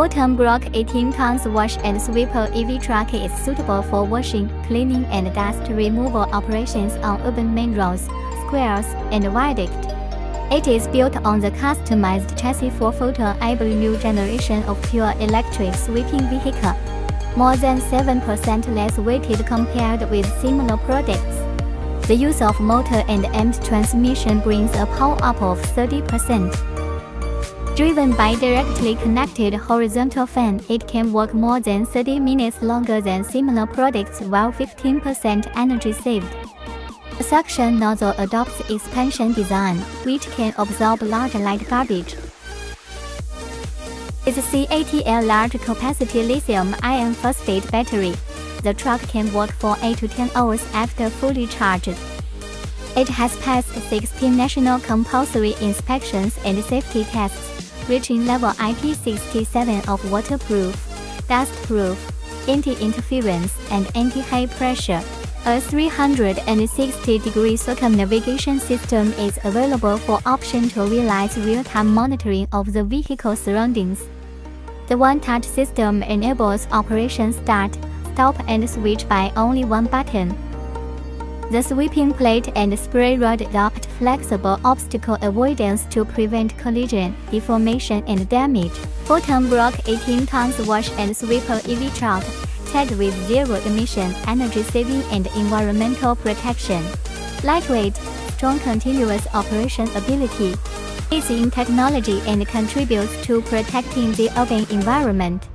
Foton Brock 18 tons wash and sweeper EV truck is suitable for washing, cleaning and dust removal operations on urban main roads, squares, and viaduct. It is built on the customized chassis for Foton able new generation of pure electric sweeping vehicle, more than 7% less weighted compared with similar products. The use of motor and AMT transmission brings a power-up of 30%. Driven by directly connected horizontal fan, it can work more than 30 minutes longer than similar products while 15% energy saved. Suction nozzle adopts expansion design, which can absorb large light garbage. Its CATL large capacity lithium iron phosphate battery. The truck can work for 8 to 10 hours after fully charged. It has passed 16 national compulsory inspections and safety tests reaching level IP67 of waterproof, dustproof, anti-interference, and anti-high pressure. A 360-degree circumnavigation system is available for option to realize real-time monitoring of the vehicle surroundings. The one-touch system enables operation start, stop and switch by only one button. The sweeping plate and spray rod adopt flexible obstacle avoidance to prevent collision, deformation and damage. Foton Brock 18 tons wash and sweeper EV truck, tagged with zero emission, energy saving and environmental protection. Lightweight, strong continuous operation ability. It's in technology and contributes to protecting the urban environment.